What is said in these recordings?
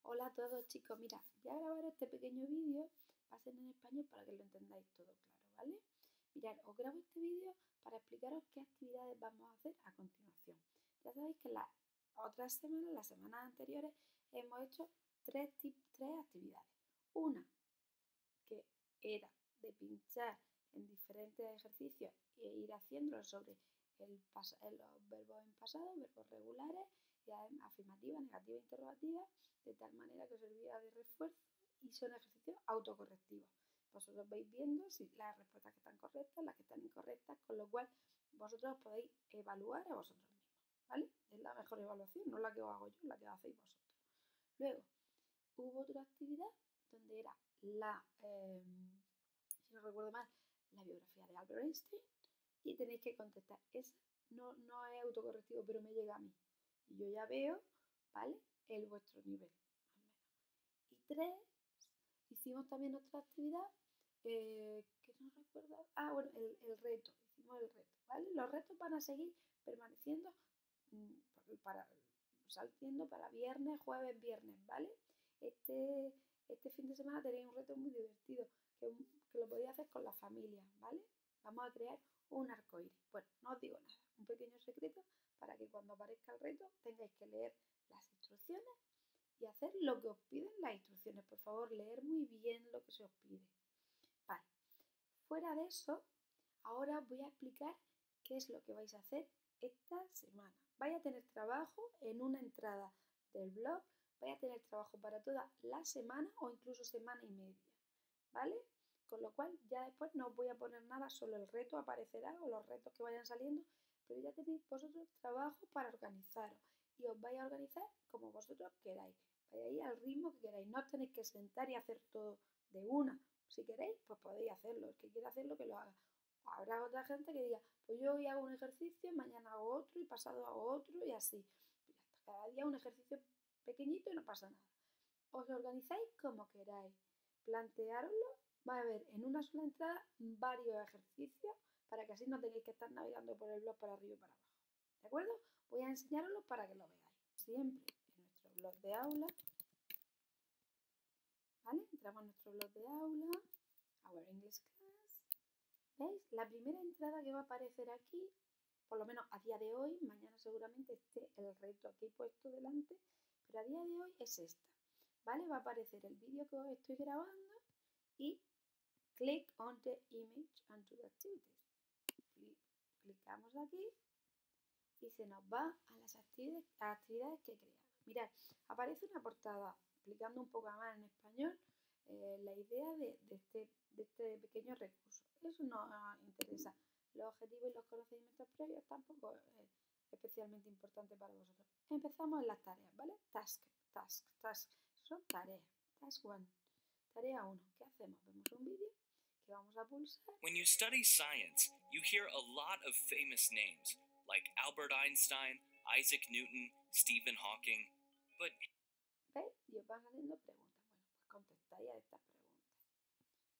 Hola a todos chicos. Mira, voy a grabar este pequeño vídeo, va a ser en español para que lo entendáis todo claro, ¿vale? Mirad, os grabo este vídeo para explicaros qué actividades vamos a hacer a continuación. Ya sabéis que las otras semanas, las semanas anteriores, hemos hecho tres, tres actividades. Una que era de pinchar en diferentes ejercicios e ir haciéndolo sobre el los verbos en pasado, verbos regulares afirmativa, negativa, interrogativa, de tal manera que servía de refuerzo y son ejercicios autocorrectivos. Vosotros vais viendo si las respuestas que están correctas, las que están incorrectas, con lo cual vosotros podéis evaluar a vosotros mismos, ¿vale? Es la mejor evaluación, no la que os hago yo, la que hacéis vosotros. Luego, hubo otra actividad donde era la, em, si no recuerdo mal, la biografía de Albert Einstein y tenéis que contestar. Esa no, no es autocorrectivo, pero me llega a mí. Y yo ya veo, ¿vale? El vuestro nivel, más o menos. Y tres, hicimos también otra actividad eh, que no recuerdo. Ah, bueno, el, reto. Hicimos el reto, ¿vale? Los retos van a seguir permaneciendo mm, para, saliendo para viernes, jueves, viernes, ¿vale? Este, este fin de semana tenéis un reto muy divertido que, que lo podéis hacer con la familia, ¿vale? Vamos a crear un arcoíris. Bueno, no os digo nada, un pequeño secreto para que cuando aparezca el reto tengáis que leer las instrucciones y hacer lo que os piden las instrucciones. Por favor, leer muy bien lo que se os pide. Vale, fuera de eso, ahora voy a explicar qué es lo que vais a hacer esta semana. Vais a tener trabajo en una entrada del blog, vais a tener trabajo para toda la semana o incluso semana y media. ¿Vale? Lo cual ya después no os voy a poner nada, solo el reto aparecerá o los retos que vayan saliendo, pero ya tenéis vosotros trabajo para organizaros y os vais a organizar como vosotros queráis. Vais al ritmo que queráis, no os tenéis que sentar y hacer todo de una. Si queréis, pues podéis hacerlo. El que quiera hacerlo, que lo haga. Habrá otra gente que diga, pues yo hoy hago un ejercicio, mañana hago otro y pasado hago otro y así. Cada día un ejercicio pequeñito y no pasa nada. Os organizáis como queráis. Planteároslo va a haber en una sola entrada varios ejercicios para que así no tengáis que estar navegando por el blog para arriba y para abajo. ¿De acuerdo? Voy a enseñaroslo para que lo veáis. Siempre en nuestro blog de aula. ¿Vale? Entramos en nuestro blog de aula. Our English Class. ¿Veis? La primera entrada que va a aparecer aquí, por lo menos a día de hoy, mañana seguramente esté el reto aquí puesto delante, pero a día de hoy es esta. ¿Vale? Va a aparecer el vídeo que os estoy grabando y click on the image and to the activities. Clicamos aquí y se nos va a las actividades, que he creado. Mirad, aparece una portada explicando un poco más en español eh, la idea de, este, de, este, pequeño recurso. Eso nos interesa. Los objetivos y los conocimientos previos tampoco es especialmente importante para vosotros. Empezamos en las tareas, ¿vale? Task, task, task. Son tareas. Task 1. Tarea 1. ¿Qué hacemos? Vemos un vídeo que vamos a pulsar. When you study science, you hear a lot of famous names like Albert Einstein, Isaac Newton, Stephen Hawking. But ¿Veis? Y os van saliendo preguntas. Bueno, pues contestáis a estas preguntas.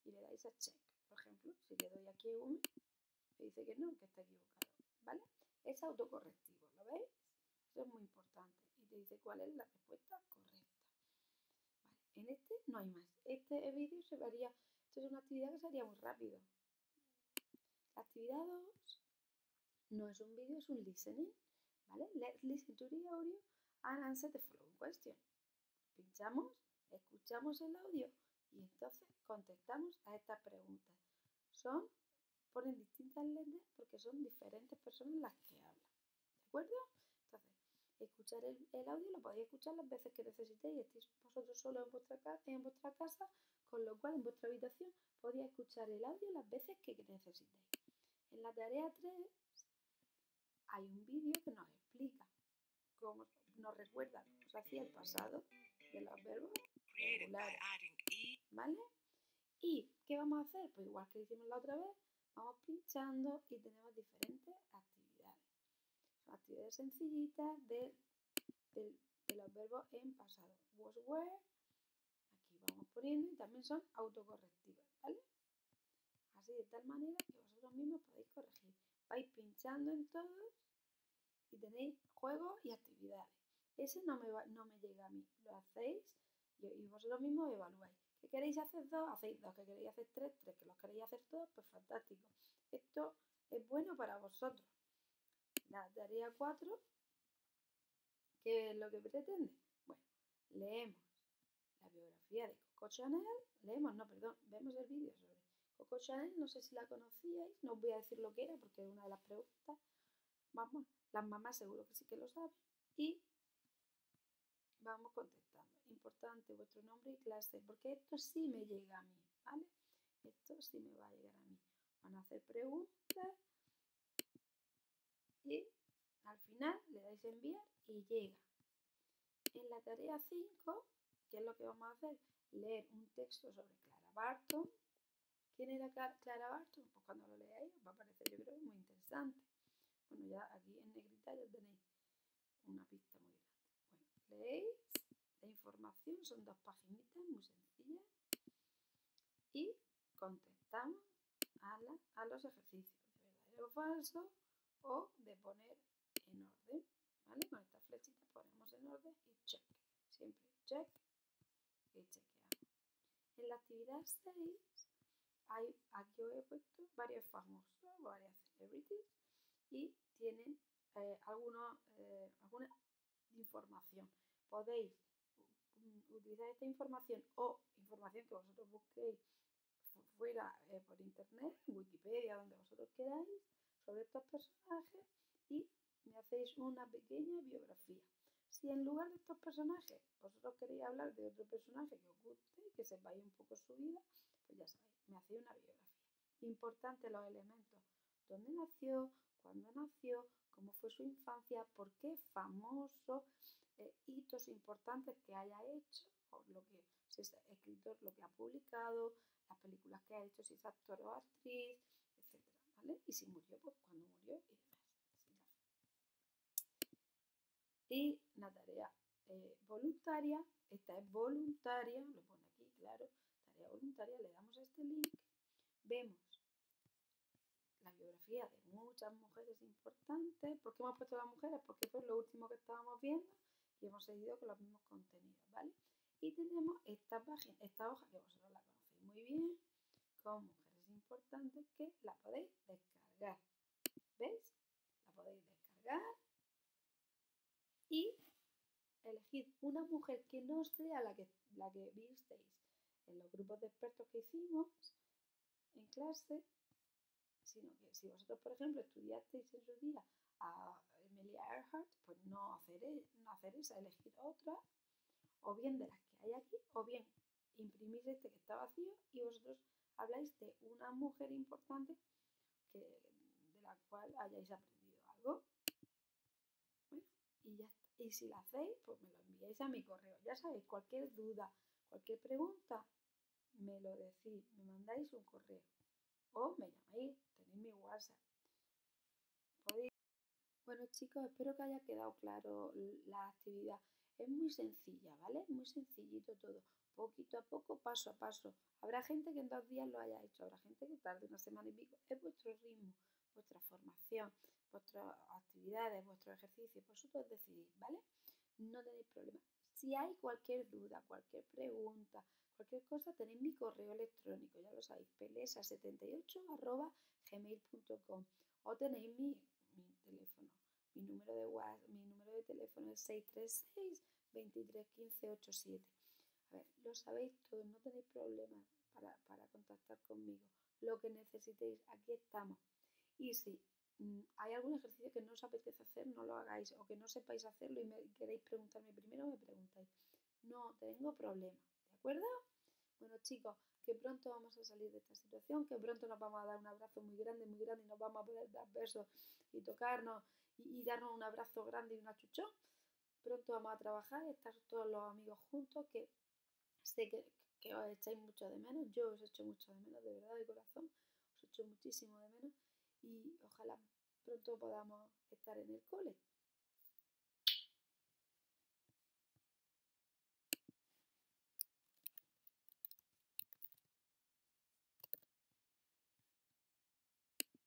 Y le dais a check. Por ejemplo, si le doy aquí un, me dice que no, que está equivocado. ¿Vale? Es autocorrectivo, ¿lo veis? Eso es muy importante. Y te dice cuál es la respuesta correcta. Vale, en este no hay más. Este vídeo se varía esto es una actividad que sería muy rápido. La actividad 2 no es un vídeo, es un listening. ¿Vale? Let's listen to the audio and answer the following question. Pinchamos, escuchamos el audio y entonces contestamos a estas preguntas. Son, ponen distintas lentes porque son diferentes personas las que hablan. ¿De acuerdo? Entonces, escuchar el, audio lo podéis escuchar las veces que necesitéis. Estéis vosotros solos en vuestra casa con lo cual en vuestra habitación podéis escuchar el audio las veces que necesitéis. En la tarea 3 hay un vídeo que nos explica cómo nos recuerda cómo se hacía el pasado de los verbos regulares. ¿Vale? ¿Y qué vamos a hacer? Pues igual que hicimos la otra vez, vamos pinchando y tenemos diferentes actividades. Actividades sencillitas de, de los verbos en pasado. Was, were, poniendo y también son autocorrectivas, ¿vale? Así de tal manera que vosotros mismos podéis corregir. Vais pinchando en todos y tenéis juegos y actividades. ese no me, va, no me llega a mí. Lo hacéis y, y vosotros mismos evaluáis. ¿Que queréis hacer dos? Hacéis dos. ¿Que queréis hacer tres? Tres. ¿Que los queréis hacer todos? Pues fantástico. Esto es bueno para vosotros. La tarea 4, ¿qué es lo que pretende? Bueno, leemos biografía de Coco Chanel. Leemos, no, perdón, vemos el vídeo sobre Coco Chanel. No sé si la conocíais, no os voy a decir lo que era porque es una de las preguntas. Vamos, las mamás seguro que sí que lo saben. Y vamos contestando. Importante vuestro nombre y clase, porque esto sí me llega a mí, ¿vale? Esto sí me va a llegar a mí. Van a hacer preguntas y al final le dais enviar y llega. En la tarea 5, ¿qué es lo que vamos a hacer? Leer un texto sobre Clara Barton. ¿Quién era Clara Barton? Pues cuando lo leáis os va a parecer yo creo muy interesante. Bueno, ya aquí en negrita ya tenéis una pista muy grande. Bueno, leéis la información, son dos paginitas muy sencillas y contestamos a, la, a los ejercicios de verdadero o falso o de poner en orden, ¿vale? Con esta flechita ponemos en orden y check. Siempre check y chequeamos. En la actividad 6, hay, aquí os he puesto varios famosos, varias celebrities y tienen eh, algunos, eh, alguna información. Podéis utilizar esta información o información que vosotros busquéis fuera eh, por internet, Wikipedia, donde vosotros queráis, sobre estos personajes y me hacéis una pequeña biografía. Si en lugar de estos personajes vosotros queréis hablar de otro personaje que os guste y que sepáis un poco su vida, pues ya sabéis, me hacéis una biografía. Importante los elementos. ¿Dónde nació? ¿Cuándo nació? ¿Cómo fue su infancia? ¿Por qué famoso? Eh, hitos importantes que haya hecho, lo que si es escritor, lo que ha publicado, las películas que ha hecho, si es actor o actriz, y si murió, pues cuando murió y demás. Y la tarea eh, voluntaria, esta es voluntaria, lo pone aquí, claro, tarea voluntaria, le damos a este link, vemos la biografía de muchas mujeres importantes. ¿Por qué hemos puesto las mujeres? Porque fue lo último que estábamos viendo y hemos seguido con los mismos contenidos, ¿vale? Y tenemos esta página, esta hoja que vosotros la conocéis muy bien, con importante que la podéis descargar. ¿Veis? La podéis descargar y elegid una mujer que no sea la que, la que visteis en los grupos de expertos que hicimos en clase, sino que si vosotros, por ejemplo, estudiasteis en su día a Emilia Earhart, pues no hacer, e, no hacer esa, elegir otra, o bien de las que hay aquí, o bien imprimir este que está vacío y vosotros habláis de una mujer importante que, de la cual hayáis aprendido algo. y ya está. Y si la hacéis, pues me lo enviáis a mi correo. Ya sabéis, cualquier duda, cualquier pregunta, me lo decís, me mandáis un correo. O me llamáis, tenéis mi WhatsApp. Bueno chicos, espero que haya quedado claro la actividad. Es muy sencilla, ¿vale? Muy sencillito todo poquito a poco, paso a paso. Habrá gente que en dos días lo haya hecho, habrá gente que tarde una semana y pico. Es vuestro ritmo, vuestra formación, vuestras actividades, vuestros ejercicios. Vosotros decidís, ¿vale? No tenéis problema. Si hay cualquier duda, cualquier pregunta, cualquier cosa, tenéis mi correo electrónico, ya lo sabéis, pelesa78 gmail.com o tenéis mi, mi teléfono. Mi número de WhatsApp, mi número de teléfono es 636 231587 lo sabéis todo, no tenéis problemas para, contactar conmigo. Lo que necesitéis, aquí estamos. Y si hay algún ejercicio que no os apetece hacer, no lo hagáis. O que no sepáis hacerlo y me queréis preguntarme primero, me preguntáis. No tengo problema, ¿de acuerdo? Bueno chicos, que pronto vamos a salir de esta situación, que pronto nos vamos a dar un abrazo muy grande, muy grande y nos vamos a poder dar besos y tocarnos y, y darnos un abrazo grande y un achuchón. Pronto vamos a trabajar, estar todos los amigos juntos, que Sé que, os echáis mucho de menos, yo os echo mucho de menos, de verdad, de corazón, os echo muchísimo de menos y ojalá pronto podamos estar en el cole.